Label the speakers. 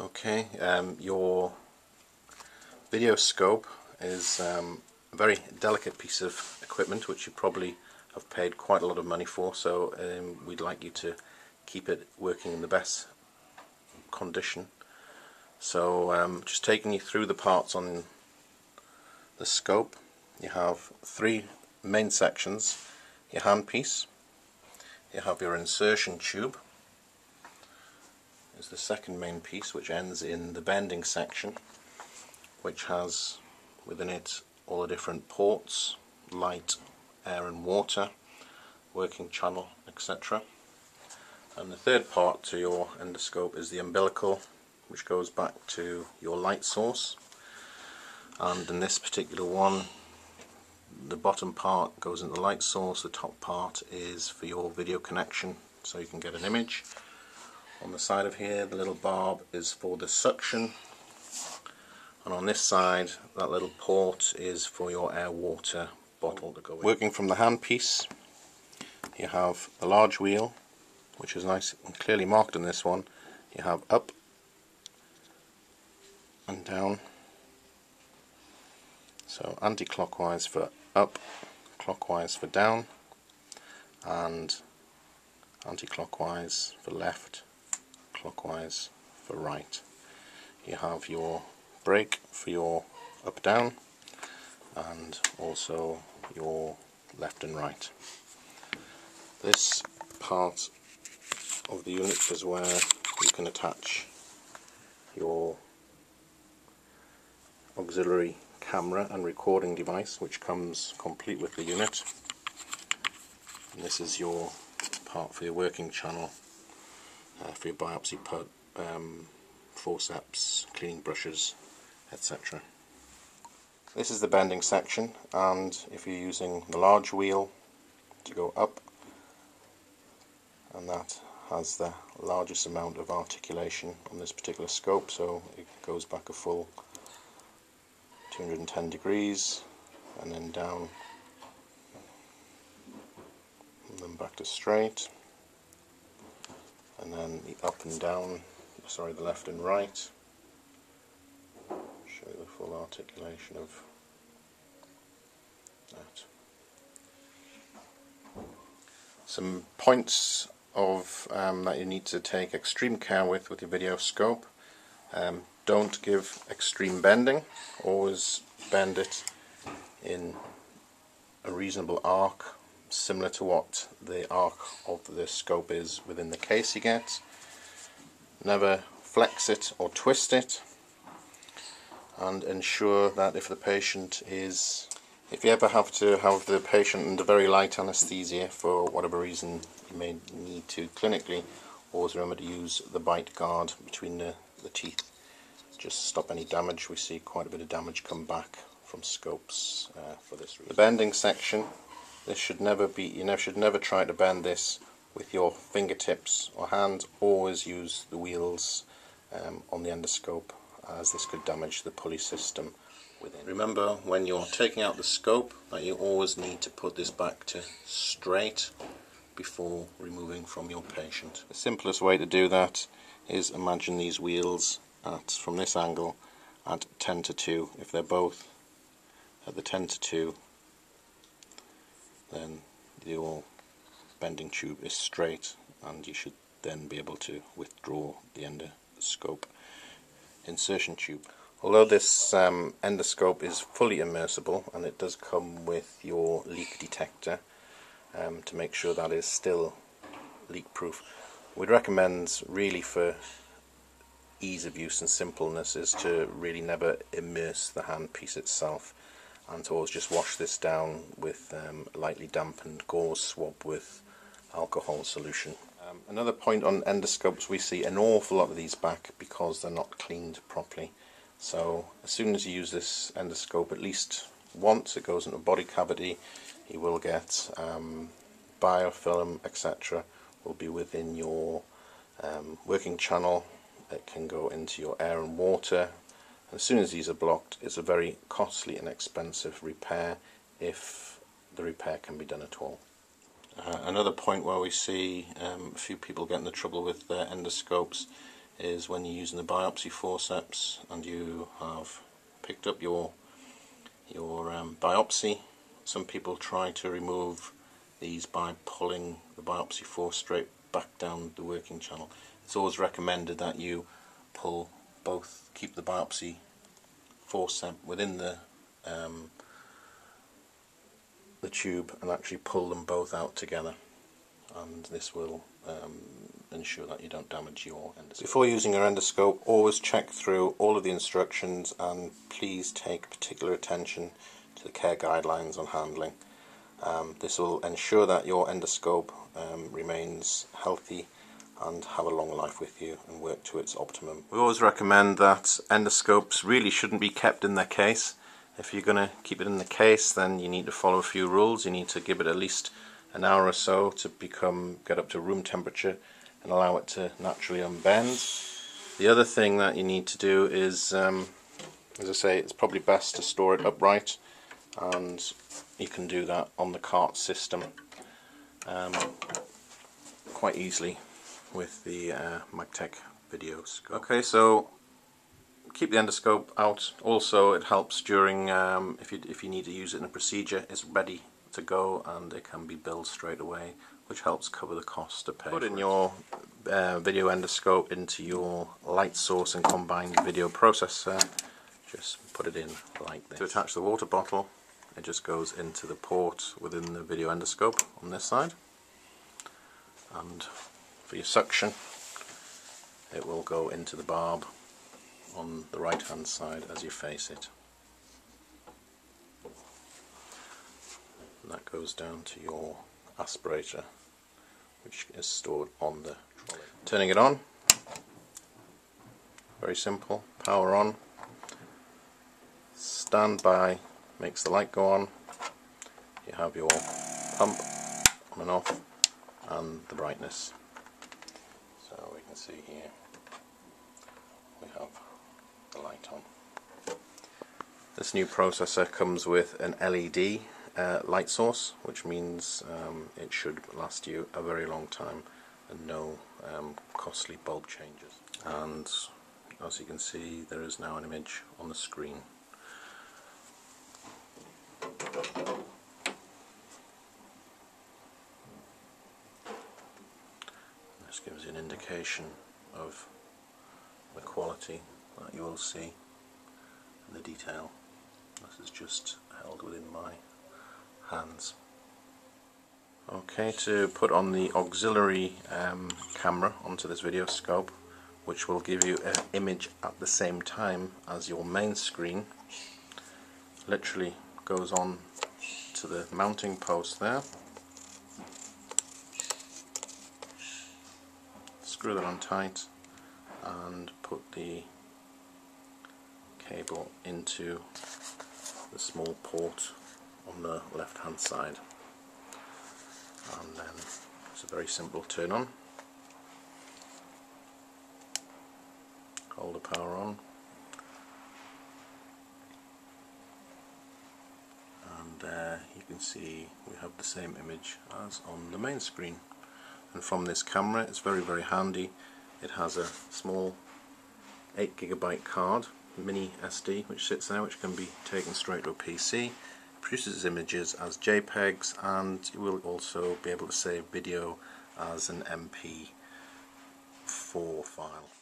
Speaker 1: Okay, um, your video scope is um, a very delicate piece of equipment which you probably have paid quite a lot of money for so um, we'd like you to keep it working in the best condition. So um, just taking you through the parts on the scope you have three main sections. Your handpiece you have your insertion tube is the second main piece which ends in the bending section which has within it all the different ports, light, air and water, working channel etc. And the third part to your endoscope is the umbilical which goes back to your light source and in this particular one the bottom part goes into the light source, the top part is for your video connection so you can get an image on the side of here the little barb is for the suction. And on this side that little port is for your air water bottle to go in. Working from the handpiece you have a large wheel which is nice and clearly marked in this one. You have up and down. So anti-clockwise for up clockwise for down and anti-clockwise for left clockwise for right. You have your brake for your up down and also your left and right. This part of the unit is where you can attach your auxiliary camera and recording device which comes complete with the unit and this is your part for your working channel uh, for your biopsy put, um, forceps, cleaning brushes, etc. This is the bending section and if you're using the large wheel to go up and that has the largest amount of articulation on this particular scope so it goes back a full 210 degrees and then down and then back to straight and then the up and down, sorry the left and right. Show you the full articulation of that. Some points of um, that you need to take extreme care with with your video scope. Um, don't give extreme bending, always bend it in a reasonable arc similar to what the arc of the scope is within the case you get. Never flex it or twist it and ensure that if the patient is if you ever have to have the patient under very light anesthesia for whatever reason you may need to clinically always remember to use the bite guard between the, the teeth just stop any damage we see quite a bit of damage come back from scopes uh, for this reason. The bending section this should never be, you know, should never try to bend this with your fingertips or hands. Always use the wheels um, on the endoscope as this could damage the pulley system within. Remember when you're taking out the scope that you always need to put this back to straight before removing from your patient. The simplest way to do that is imagine these wheels at from this angle at 10 to 2. If they're both at the 10 to 2 then your bending tube is straight and you should then be able to withdraw the endoscope insertion tube. Although this um, endoscope is fully immersible and it does come with your leak detector um, to make sure that is still leak proof, we'd recommend really for ease of use and simpleness is to really never immerse the handpiece itself and to always just wash this down with um, lightly dampened gauze swab with alcohol solution. Um, another point on endoscopes, we see an awful lot of these back because they're not cleaned properly. So as soon as you use this endoscope at least once, it goes into a body cavity, you will get um, biofilm, etc. will be within your um, working channel. It can go into your air and water, as soon as these are blocked, it's a very costly and expensive repair if the repair can be done at all. Uh, another point where we see um, a few people get into trouble with their endoscopes is when you're using the biopsy forceps and you have picked up your your um, biopsy some people try to remove these by pulling the biopsy forceps straight back down the working channel it's always recommended that you pull both keep the biopsy forceps within the um, the tube and actually pull them both out together and this will um, ensure that you don't damage your endoscope. Before using your endoscope always check through all of the instructions and please take particular attention to the care guidelines on handling. Um, this will ensure that your endoscope um, remains healthy and have a long life with you and work to its optimum. We always recommend that endoscopes really shouldn't be kept in their case. If you're going to keep it in the case then you need to follow a few rules. You need to give it at least an hour or so to become get up to room temperature and allow it to naturally unbend. The other thing that you need to do is, um, as I say, it's probably best to store it upright and you can do that on the cart system um, quite easily with the uh, Magtech video scope. Okay, so keep the endoscope out. Also, it helps during um, if you if you need to use it in a procedure. It's ready to go and it can be billed straight away, which helps cover the cost to pay. Put in your uh, video endoscope into your light source and combined video processor. Just put it in like this. To attach the water bottle, it just goes into the port within the video endoscope on this side. And for your suction. It will go into the barb on the right hand side as you face it. And that goes down to your aspirator which is stored on the trolley. Turning it on, very simple, power on, standby makes the light go on, you have your pump on and off and the brightness see here. We have the light on. This new processor comes with an LED uh, light source which means um, it should last you a very long time and no um, costly bulb changes. And as you can see there is now an image on the screen This gives you an indication of the quality that you will see and the detail. This is just held within my hands. Okay, to put on the auxiliary um, camera onto this video scope, which will give you an image at the same time as your main screen literally goes on to the mounting post there screw that on tight and put the cable into the small port on the left hand side. And then it's a very simple turn on. Hold the power on. And uh, you can see we have the same image as on the main screen and from this camera it's very very handy. It has a small 8 gigabyte card mini SD which sits there which can be taken straight to a PC produces images as JPEGs and you will also be able to save video as an MP4 file